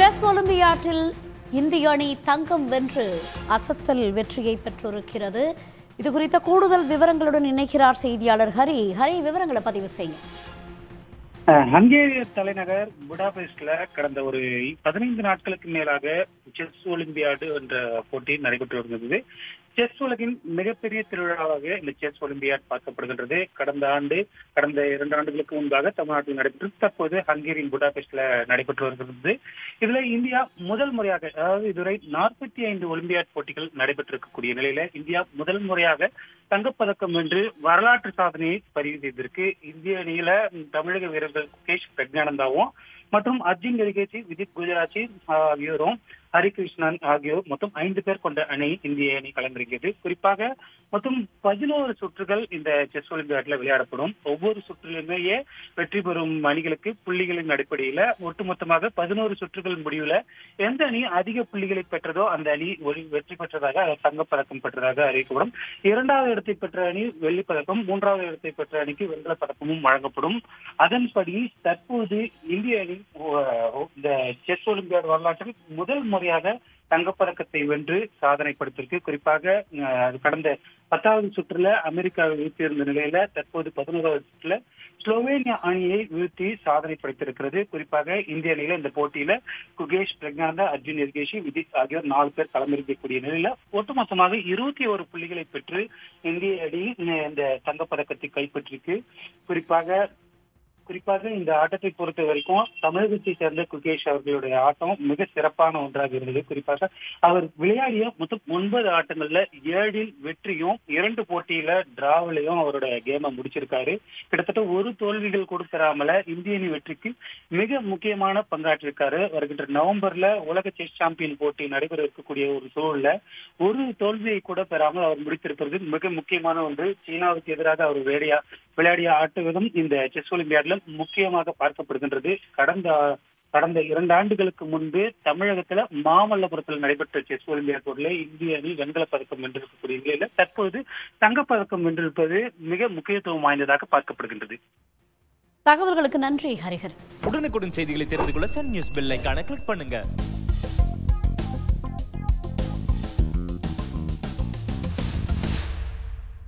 Chess ஒலிம்பியாட்டில் இந்திய அணி தங்கம் வென்று அசத்தல் வெற்றியை பெற்றிருக்கிறது. இது குறித்த கூடுதல் விவரங்களுடன் இணைக்கிறார் செய்தியாளர் ஹரி. ஹரி விவரங்களை பதிவு செய்யுங்க. ஹங்கேரிய தலைநகர் புடாபெஸ்ட்ல கடந்த ஒரு பதினைந்து நாட்களுக்கு மேலாக செஸ் ஒலிம்பியாடு என்ற போட்டி நடைபெற்று வருகிறது. செஸ் உலகின் மிகப்பெரிய திருவிழாவாக இந்த செஸ் ஒலிம்பியாட் பார்க்கப்படுகின்றது. கடந்த ஆண்டு கடந்த இரண்டு ஆண்டுகளுக்கு முன்பாக தமிழ்நாட்டில் நடைபெற்று தற்போது ஹங்கேரியின் புடாபெஸ்ட்ல நடைபெற்று வருகிறது. இதுல இந்தியா முதல் முறையாக அதாவது இதுவரை நாற்பத்தி ஐந்து ஒலிம்பியாட் போட்டிகள் நடைபெற்றிருக்கக்கூடிய நிலையில இந்தியா முதல் முறையாக தங்கப்பதக்கம் வென்று வரலாற்று சாதனையை பதிவு செய்திருக்கு. இந்திய அணியில தமிழக வீரர்கள் குகேஷ் பிரக்ஞானந்தாவும் மற்றும் அர்ஜுன் கரிகேசி விஜித் குஜராத்தி ஆகியோரும் ஹரிகிருஷ்ணன் ஆகியோர் மொத்தம் ஐந்து பேர் கொண்ட அணி இந்திய அணி களமிறங்கியது குறிப்பாக மொத்தம் பதினோரு சுற்றுகள் இந்த செஸ் ஒலிம்பியாட்ல விளையாடப்படும். ஒவ்வொரு சுற்றிலுமேயே வெற்றி பெறும் அணிகளுக்கு புள்ளிகளின் அடிப்படையில ஒட்டுமொத்தமாக பதினோரு சுற்றுகள் முடிவுல எந்த அணி அதிக புள்ளிகளை பெற்றதோ அந்த அணி ஒளி வெற்றி பெற்றதாக தங்கப்பதக்கம் பெற்றதாக அறிவிக்கப்படும். இரண்டாவது இடத்தை பெற்ற அணி வெள்ளி பதக்கம் மூன்றாவது இடத்தை பெற்ற அணிக்கு வெண்கல பதக்கமும் வழங்கப்படும். அதன்படி தற்போது இந்திய அணி ஓ- செஸ் ஒலிம்பியாட் வரலாற்றில் முதல் முறையாக தங்கப்பதக்கத்தை வென்று சாதனை படுத்திருக்கு குறிப்பாக கடந்த பத்தாவது சுற்றுல அமெரிக்காவை வீழ்த்தியிருந்த நிலையில தற்போது பதினோராவது சுற்றுல ஸ்லோவேனியா அணியை வீழ்த்தி சாதனை படைத்திருக்கிறது குறிப்பாக இந்திய அணியில இந்த போட்டியில குகேஷ் பிரக்ஞானந்தா அர்ஜுன் எர்கேஷி விதித் ஆகியோர் நாலு பேர் களமிறக்கக்கூடிய நிலையில ஒட்டுமொத்தமாக இருபத்தி ஒரு புள்ளிகளை பெற்று இந்திய அணி இந்த தங்கப்பதக்கத்தை கைப்பற்றிருக்கு குறிப்பாக குறிப்பாக இந்த ஆட்டத்தை பொறுத்த வரைக்கும் தமிழகத்தை சேர்ந்த குகேஷ் அவர்களுடைய ஆட்டம் மிக சிறப்பான ஒன்றாக இருந்தது. குறிப்பாக அவர் விளையாடிய மொத்தம் ஒன்பது ஆட்டங்கள்ல ஏழில் வெற்றியும் இரண்டு போட்டியில டிராவிலையும் அவரோட கேமை முடிச்சிருக்காரு. கிட்டத்தட்ட ஒரு தோல்விகள் கொடுக்கறாமல இந்திய அணி வெற்றிக்கு மிக முக்கியமான பங்காற்றிருக்காரு. வருகின்ற நவம்பர்ல உலக செஸ் சாம்பியன் போட்டி நடைபெற இருக்கக்கூடிய ஒரு சூழல்ல ஒரு தோல்வியை கூட பெறாமல் அவர் முடித்திருப்பது மிக முக்கியமான ஒன்று. சீனாவுக்கு எதிராக அவர் விளையாடிய விளையாடிய ஆட்ட விதம் இந்த செஸ் ஒலிம்பியாட்ல முக்கியமாக பார்க்கப்படுகின்றது. கடந்த கடந்த இரண்டு ஆண்டுகளுக்கு முன்பு தமிழகத்துல மாமல்லபுரத்தில் நடைபெற்ற செஸ் ஒலிம்பியாட் போட்டியில இந்திய அணி வெண்கலப் பதக்கம் வென்றிருக்கக்கூடிய நிலையில தற்போது தங்கப்பதக்கம் வென்றிருப்பது மிக முக்கியத்துவம் வாய்ந்ததாக பார்க்கப்படுகின்றது. தகவல்களுக்கு நன்றி ஹரிஹர். உடனுக்குடன் செய்திகளை தெரிந்து கொள்ள சன் நியூஸ் பெல் ஐகானை கிளிக் பண்ணுங்க.